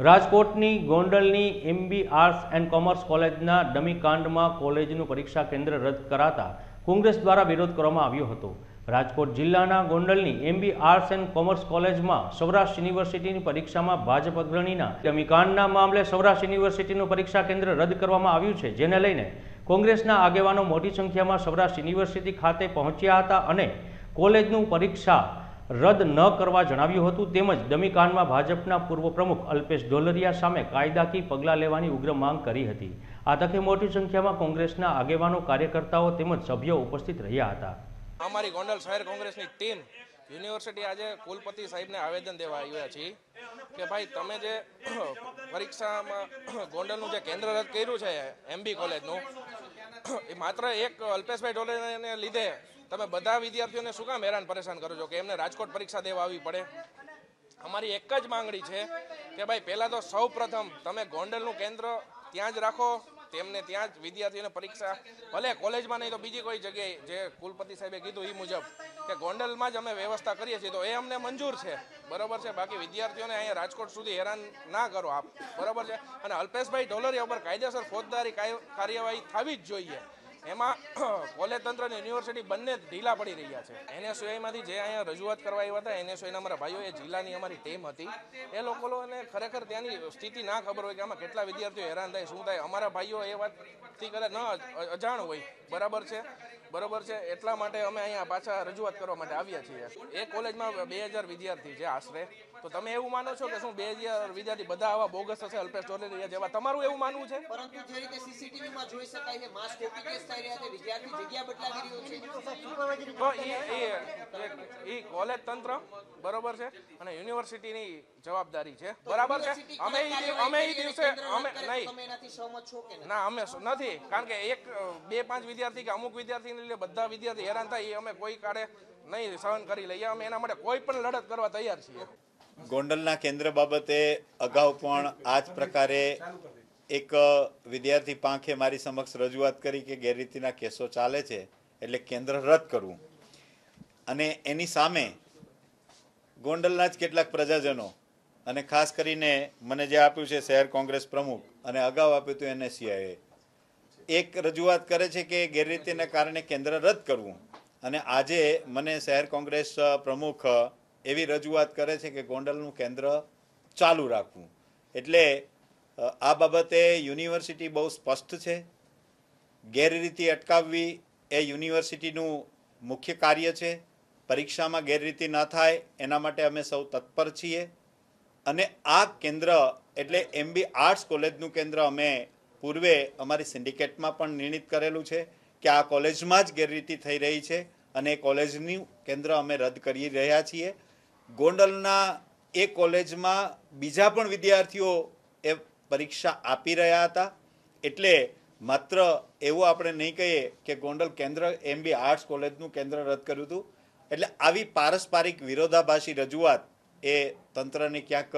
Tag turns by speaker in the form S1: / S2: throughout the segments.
S1: રાજકોટની ગોંડલની MB arts and commerce કોલેજના ડમી કાંડમાં કોલેજનું પરીક્ષા કેન્દ્ર રદ કરાતા કોંગ્રેસ દ્વારા વિરોધ કરવામાં આવ્યો હતો. રાજકોટ જિલ્લાના ગોંડલની એમબી આર્ટ્સ એન્ડ કોમર્સ કોલેજમાં સૌરાષ્ટ્ર યુનિવર્સિટીની પરીક્ષામાં ભાજપ અગ્રણીના ડમીકાંડના મામલે સૌરાષ્ટ્ર યુનિવર્સિટીનું પરીક્ષા કેન્દ્ર રદ કરવામાં આવ્યું છે, જેને લઈને કોંગ્રેસના આગેવાનો મોટી સંખ્યામાં સૌરાષ્ટ્ર યુનિવર્સિટી ખાતે પહોંચ્યા હતા અને કોલેજનું પરીક્ષા રદ ન કરવા જણાવ્યું હતું, તેમજ ડમીકાંડમાં ભાજપના પૂર્વ પ્રમુખ અલ્પેશ ડોલરિયા સામે કાયદાકીય પગલાં લેવાની ઉગ્ર માંગ કરી હતી. આ તકે મોટી સંખ્યામાં કોંગ્રેસના આગેવાનો, કાર્યકર્તાઓ તેમજ સભ્યો ઉપસ્થિત રહ્યા હતા.
S2: અમારી ગોંડલ શહેર કોંગ્રેસની ટીમ યુનિવર્સિટી આજે કુલપતિ સાહેબને આવેદન દેવા આવ્યા છીએ કે ભાઈ, તમે જે પરીક્ષામાં ગોંડલનું જે કેન્દ્ર રદ કર્યું છે એમબી કોલેજનું, એ માત્ર એક અલ્પેશભાઈ ઢોલેને લીધે તમે બધા વિદ્યાર્થીઓને શું કામ હેરાન પરેશાન કરો છો કે એમને રાજકોટ પરીક્ષા દેવા આવવી પડે? અમારી એક જ માંગણી છે કે ભાઈ, પહેલાં તો સૌ તમે ગોંડલનું કેન્દ્ર ત્યાં જ રાખો, તેમને ત્યાં જ વિદ્યાર્થીઓને પરીક્ષા. ભલે કોલેજમાં નહીં તો બીજી કોઈ જગ્યાએ, જે કુલપતિ સાહેબે કીધું એ મુજબ, કે ગોંડલમાં જ અમે વ્યવસ્થા કરીએ છીએ તો એ અમને મંજૂર છે. બરોબર છે? બાકી વિદ્યાર્થીઓને અહીંયા રાજકોટ સુધી હેરાન ના કરો આપ. બરોબર છે? અને અલ્પેશભાઈ ઢોલરિયા ઉપર કાયદેસર ફોજદારી કાર્યવાહી થવી જ જોઈએ. એમાં કોલેજ તંત્ર અને યુનિવર્સિટી બંને ઢીલા પડી રહ્યા છે. એનએસયુઆઈમાંથી જે અહીંયા રજૂઆત કરવા આવ્યા હતા એનએસયુઆઈના અમારા ભાઈઓ એ જિલ્લાની અમારી ટીમ હતી. એ લોકોને ખરેખર ત્યાંની સ્થિતિ ના ખબર હોય કે આમાં કેટલા વિદ્યાર્થીઓ હેરાન થાય, શું થાય, અમારા ભાઈઓ એ વાતથી કદાચ ન અજાણ હોય. બરાબર છે? બરોબર છે? એટલા માટે અમે અહીંયા પાછા રજૂઆત કરવા માટે આવ્યા છીએ. એ કોલેજમાં બે હજાર વિદ્યાર્થી છે આશરે. તો તમે એવું માનો છો કે શું બે હજાર વિદ્યાર્થી બધા આવા બોગસ હશે અલ્પેશ ટોલેરિયા જેવા તમારું એવું માનવું છે?
S3: પરંતુ જે રીતે સીસીટીવી માં જોઈ શકાય છે માસ કોપી કેસ થઈ રહ્યા છે વિદ્યાર્થી જગ્યા બદલાવી રહ્યો છે.
S2: તો એ એ કોલેજ તંત્ર બરોબર છે અને યુનિવર્સિટીની જવાબદારી છે. બરાબર છે? અમે અમે એ દિવસે અમે નહીં.
S3: તમે એનાથી સહમત છો કે
S2: ના અમે નથી. કારણ કે એક બે પાંચ વિદ્યાર્થી કે અમુક વિદ્યાર્થીને લીધે બધા વિદ્યાર્થી હેરાન થાય, એ અમે કોઈ કાળે નહીં સહન કરી લઈએ. અમે એના માટે કોઈ પણ લડત કરવા તૈયાર છીએ.
S4: ગોંડલના કેન્દ્ર બાબતે અગાઉ પણ આ જ પ્રકારે એક વિદ્યાર્થી પાંખે મારી સમક્ષ રજૂઆત કરી કે ગેરરીતિના કેસો ચાલે છે, એટલે કેન્દ્ર રદ કરવું. અને એની સામે ગોંડલના જ કેટલાક પ્રજાજનો અને ખાસ કરીને મને જે આપ્યું છે શહેર કોંગ્રેસ પ્રમુખ અને અગાઉ આપ્યું હતું એનએસસીઆઈએ એક રજૂઆત કરે છે કે ગેરરીતિને કારણે કેન્દ્ર રદ કરવું. અને આજે મને શહેર કોંગ્રેસ પ્રમુખ એવી રજૂઆત કરે છે કે ગોંડલનું કેન્દ્ર ચાલુ રાખવું. એટલે આ બાબતે યુનિવર્સિટી બહુ સ્પષ્ટ છે. ગેરરીતિ અટકાવવી એ યુનિવર્સિટીનું મુખ્ય કાર્ય છે. પરીક્ષામાં ગેરરીતિ ના થાય એના માટે અમે સૌ તત્પર છીએ. અને આ કેન્દ્ર એટલે એમબી આર્ટ્સ કોલેજનું કેન્દ્ર અમે પૂર્વે અમારી સિન્ડિકેટમાં પણ નિર્ણિત કરેલું છે કે આ કોલેજમાં જ ગેરરીતિ થઈ રહી છે અને એ કોલેજનું કેન્દ્ર અમે રદ કરી રહ્યા છીએ. ગોંડલના એ કોલેજમાં બીજા પણ વિદ્યાર્થીઓ એ પરીક્ષા આપી રહ્યા હતા. એટલે માત્ર એવું આપણે નહીં કહીએ કે ગોંડલ કેન્દ્ર એમબી આર્ટ્સ કોલેજનું કેન્દ્ર રદ કર્યું હતું. એટલે આવી પારસ્પરિક વિરોધાભાસી રજૂઆત એ તંત્રને ક્યાંક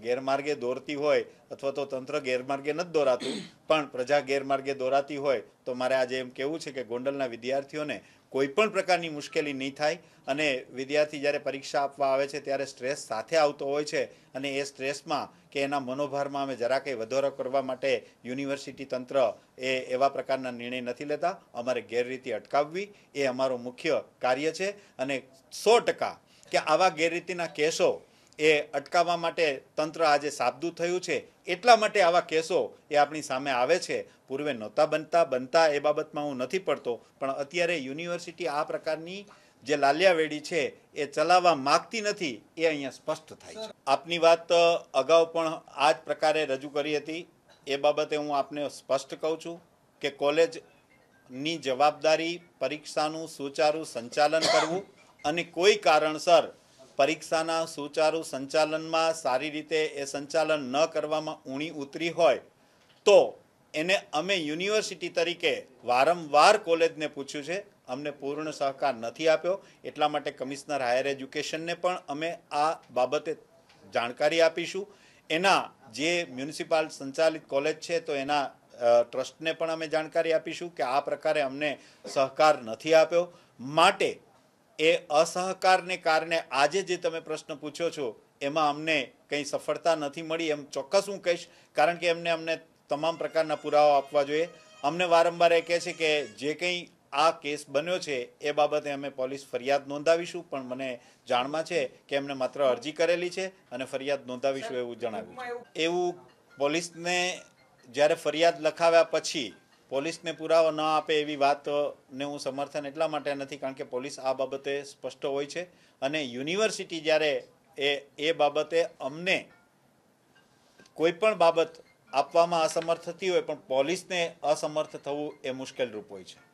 S4: ગેરમાર્ગે દોરતી હોય અથવા તો તંત્ર ગેરમાર્ગે નથી દોરાતું, પણ પ્રજા ગેરમાર્ગે દોરાતી હોય, તો મારે આજે એમ કેવું છે કે ગોંડલના વિદ્યાર્થીઓને કોઈ પણ પ્રકારની મુશ્કેલી નહીં થાય અને વિદ્યાર્થી જ્યારે પરીક્ષા આપવા આવે છે ત્યારે સ્ટ્રેસ સાથે આવતો હોય છે અને એ સ્ટ્રેસમાં કે એના મનોભારમાં અમે જરા કંઈ વધારો કરવા માટે યુનિવર્સિટી તંત્ર એ એવા પ્રકારના નિર્ણય નથી લેતા. અમારે ગેરરીતિ અટકાવવી એ અમારું મુખ્ય કાર્ય છે અને સો ટકા કે આવા ગેરરીતિના કેસો એ અટકાવવા માટે તંત્ર આજે સાબદું થયું છે. એટલા માટે આવા કેસો એ આપણી સામે આવે છે. પૂર્વે નહોતા બનતા બનતા એ બાબતમાં હું નથી પડતો. પણ અત્યારે યુનિવર્સિટી આ પ્રકારની જે લાલિયાવેડી છે એ ચલાવવા માગતી નથી એ અહીંયા સ્પષ્ટ થાય છે. આપની વાત અગાઉ પણ આ જ પ્રકારે રજૂ કરી હતી. એ બાબતે હું આપને સ્પષ્ટ કહું છું કે કોલેજની જવાબદારી પરીક્ષાનું સુચારું સંચાલન કરવું અને કોઈ કારણસર પરીક્ષાના સુચારુ સંચાલનમાં સારી રીતે એ સંચાલન ન કરવામાં ઊણી ઉતરી હોય, તો એને અમે યુનિવર્સિટી તરીકે વારંવાર કોલેજને પૂછ્યું છે. અમને પૂર્ણ સહકાર નથી આપ્યો. એટલા માટે કમિશનર હાયર એજ્યુકેશનને પણ અમે આ બાબતે જાણકારી આપીશું. એના જે મ્યુનિસિપાલ સંચાલિત કોલેજ છે, તો એના ટ્રસ્ટને પણ અમે જાણકારી આપીશું કે આ પ્રકારે અમને સહકાર નથી આપ્યો. માટે એ અસહકારને કારણે આજે જે તમે પ્રશ્ન પૂછ્યો છો એમાં અમને કંઈ સફળતા નથી મળી એમ ચોક્કસ હું કહીશ કારણ કે એમને અમને તમામ પ્રકારના પુરાવા આપવા જોઈએ. અમને વારંવાર એ કહે છે કે જે કંઈ આ કેસ બન્યો છે એ બાબતે અમે પોલીસ ફરિયાદ નોંધાવીશું પણ મને જાણમાં છે કે એમને માત્ર અરજી કરેલી છે અને ફરિયાદ નોંધાવીશું એવું જણાવ્યું એવું પોલીસને જ્યારે ફરિયાદ લખાવ્યા પછી પોલીસને પુરાવો ન આપે એવી વાતને હું સમર્થન એટલા માટે નથી, કારણ કે પોલીસ આ બાબતે સ્પષ્ટ હોય છે. અને યુનિવર્સિટી જ્યારે એ એ બાબતે અમને કોઈ પણ બાબત આપવામાં અસમર્થ થતી હોય, પણ પોલીસને અસમર્થ થવું એ મુશ્કેલ રૂપ હોય છે.